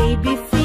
baby feet.